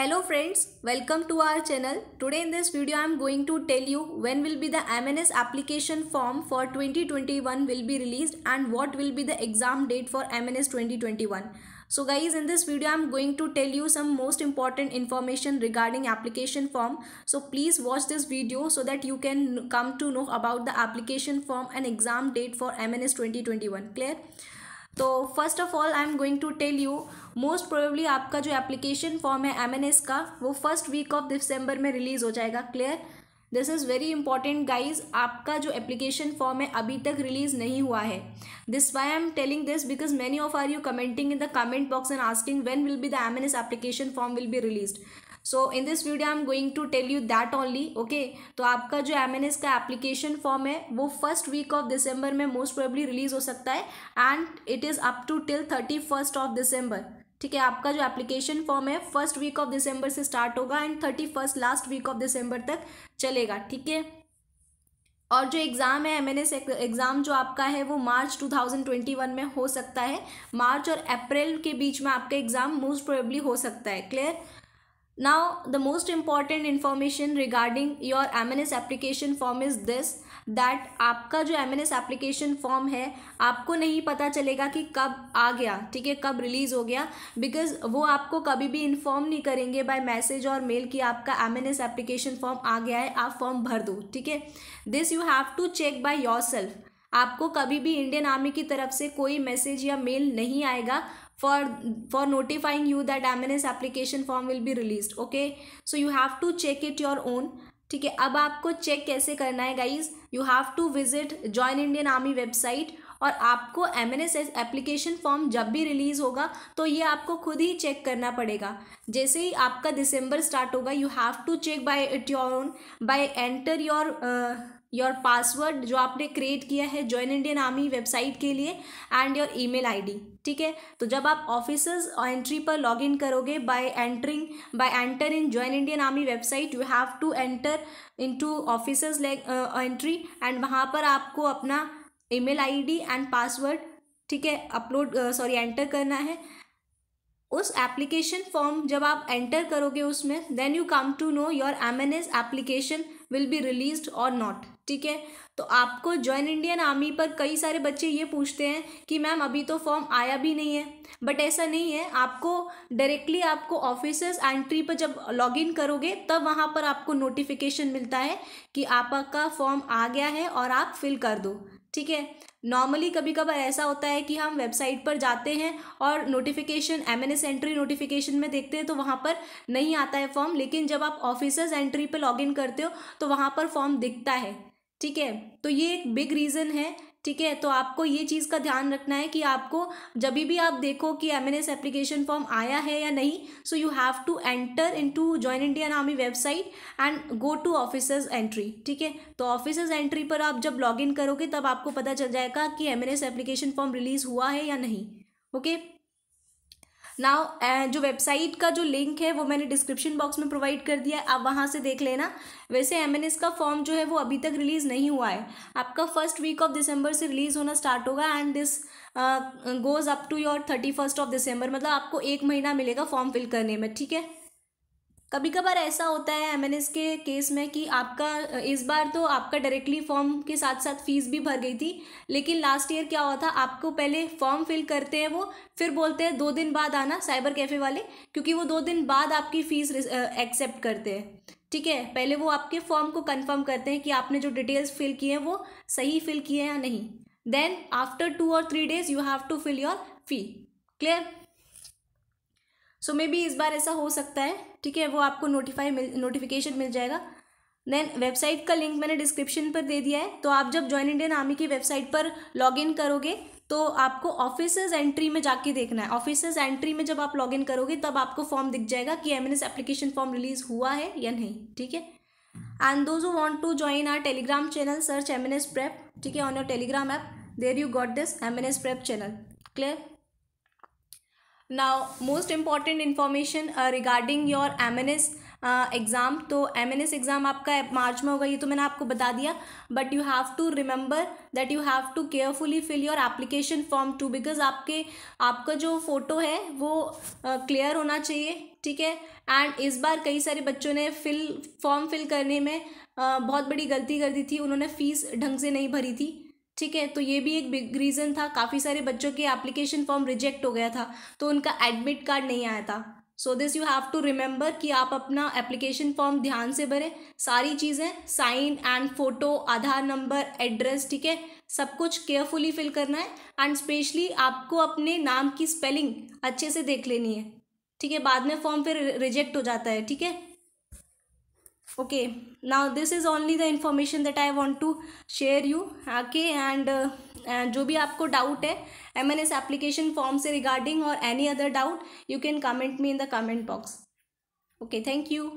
Hello friends, welcome to our channel. Today in this video I am going to tell you when will be the MNS application form for 2021 will be released and what will be the exam date for MNS 2021. So guys in this video I am going to tell you some most important information regarding application form. So please watch this video so that you can come to know about the application form and exam date for MNS 2021. Clear? तो first of all I am going to tell you most probably आपका जो application form है MNS का, वो first week of दिसंबर में release हो जाएगा clear this is very important guys आपका जो एप्लीकेशन फॉर्म है अभी तक रिलीज़ नहीं हुआ है. This why I am telling this because many of are you commenting in the comment box and asking when will be the M N S application form will be released so in this video I am going to tell you that only okay तो आपका जो MNS का application form है, वो first week of दिसंबर में most probably release हो सकता है and it is up to till thirty first of December ठीक है? आपका जो एप्लीकेशन फॉर्म है फ़र्स्ट वीक ऑफ़ दिसंबर से स्टार्ट होगा and thirty first last week of December तक चलेगा, ठीक है? और जो एग्ज़ाम है एमएनएस एग्ज़ाम जो आपका है, वो मार्च 2021 में हो सकता है। मार्च और अप्रैल के बीच में आपका एग्ज़ाम मोस्ट प्रोबेबली हो सकता है clear now, the most important information regarding your MNS application form is this that आपका जो M N S application form है, आपको नहीं पता चलेगा कि कब आ गया, ठीक है, कब रिलीज़ हो गया बिकॉज़ वो आपको कभी भी इन्फॉर्म नहीं करेंगे बाय मैसेज और मेल कि आपका M N S application form आ गया है, आप फॉर्म भर दो, ठीक है? This you have to check by yourself आपको कभी भी इंडियन आर्मी की तरफ़ से कोई मैसेज या मेल नहीं आएगा for for notifying you that MNS application form will be released, okay? So, you have to check it your own, ठीक है? अब आपको चेक कैसे करना है guys you have to visit join Indian army website और आपको M N S application form जब भी रिलीज़ होगा तो ये आपको खुद ही चेक करना पड़ेगा। जैसे ही आपका दिसंबर स्टार्ट होगा you have to check by it your own by enter your your password जो आपने क्रिएट किया है ज्वाइन इंडियन आर्मी वेबसाइट के लिए एंड योर ईमेल आईडी ठीक है? तो जब आप ऑफिसर्स एंट्री पर लॉग इन करोगे by entering by enter in join Indian army website you have to enter in to officers entry and वहाँ पर आपको अपना ईमेल आईडी एंड पासवर्ड ठीक है अपलोड सॉरी एंटर करना है। उस एप्लीकेशन फॉर्म जब आप एंटर करोगे उसमें then you come to know your M N S application will be release or not ठीक है? तो आपको ज्वाइन इंडियन आर्मी पर कई सारे बच्चे ये पूछते हैं कि मैम अभी तो फॉर्म आया भी नहीं है बट ऐसा नहीं है। आपको डायरेक्टली आपको ऑफिसर्स एंट्री पर जब लॉगिन करोगे, तब वहाँ पर आपको नोटिफिकेशन मिलता है कि आपका फॉर्म आ गया है और आप फिल कर दो। ठीक है? नॉर्मली कभी कभार ऐसा होता है कि हम वेबसाइट पर जाते हैं और notification M N S entry notification में देखते हैं तो वहाँ पर नहीं आता है फॉर्म लेकिन जब आप ऑफिसर्स एंट्री पर लॉगिन करते हो तो वहाँ पर फॉर्म दिखता है। ठीक है? तो ये एक बिग रीज़न है, ठीक है? तो आपको ये चीज़ का ध्यान रखना है कि आपको जब भी आप देखो कि M N S application form आया है या नहीं so you have to enter into join Indian army website and go to officers entry ठीक है? तो ऑफिसर्स एंट्री पर आप जब लॉग इन करोगे, तब आपको पता चल जाएगा कि M N S application form release हुआ है या नहीं ओके okay? नाउ uh, जो वेबसाइट का जो लिंक है वो मैंने डिस्क्रिप्शन बॉक्स में प्रोवाइड कर दिया है। आप वहाँ से देख लेना। वैसे एमएनएस का फॉर्म जो है वो अभी तक रिलीज़ नहीं हुआ है। आपका फ़र्स्ट वीक ऑफ़ दिसंबर से रिलीज़ होना स्टार्ट होगा and this goes up to your thirty first of December मतलब आपको एक महीना मिलेगा फॉर्म फिल करने में ठीक है? कभी कभार ऐसा होता है एमएनएस के केस में कि आपका, इस बार तो आपका डायरेक्टली फॉर्म के साथ साथ फ़ीस भी भर गई थी, लेकिन लास्ट ईयर क्या हुआ था, आपको पहले फॉर्म फिल करते हैं वो, फिर बोलते हैं दो दिन बाद आना साइबर कैफ़े वाले, क्योंकि वो दो दिन बाद आपकी फ़ीस एक्सेप्ट करते हैं। ठीक है, पहले वो आपके फॉर्म को कंफर्म करते हैं कि आपने जो डिटेल्स फिल किए हैं वो सही फिल किए हैं या नहीं। Then after two or three days you have to fill your fee clear so maybe इस बार ऐसा हो सकता है, ठीक है? वो आपको नोटिफाई मिल नोटिफिकेशन मिल जाएगा। देन वेबसाइट का लिंक मैंने डिस्क्रिप्शन पर दे दिया है। तो आप जब ज्वाइन इंडियन आर्मी की वेबसाइट पर लॉग इन करोगे तो आपको ऑफिसर्स एंट्री में जाके देखना है। ऑफिसर्स एंट्री में जब आप लॉग इन करोगे, तब आपको फॉर्म दिख जाएगा कि एमएनएस एप्लीकेशन फॉर्म रिलीज़ हुआ है या नहीं, ठीक है? And those who want to join our telegram channel search M N S prep ठीक है? On your telegram app there you got this M N S prep channel clear now most important information regarding your M N S exam तो M N S exam आपका मार्च में होगा ये तो मैंने आपको बता दिया but you have to remember that you have to carefully fill your application form too because आपके आपका जो फ़ोटो है वो क्लियर uh, होना चाहिए ठीक है? एंड इस बार कई सारे बच्चों ने फिल फॉर्म फिल करने में uh, बहुत बड़ी गलती कर दी थी उन्होंने फ़ीस ढंग से नहीं भरी थी। ठीक है तो ये भी एक बिग रीज़न था। काफ़ी सारे बच्चों के एप्लीकेशन फॉर्म रिजेक्ट हो गया था तो उनका एडमिट कार्ड नहीं आया था। So this you have to remember कि आप अपना एप्लीकेशन फॉर्म ध्यान से भरें। सारी चीज़ें sign and photo Aadhaar number address ठीक है, सब कुछ केयरफुली फिल करना है। एंड स्पेशली आपको अपने नाम की स्पेलिंग अच्छे से देख लेनी है। ठीक है, बाद में फॉर्म फिर रिजेक्ट हो जाता है, ठीक है? Okay now this is the the information that I want to share you and and जो भी आपको डाउट है M N S application form से regarding or any other doubt you can comment me in the comment box okay thank you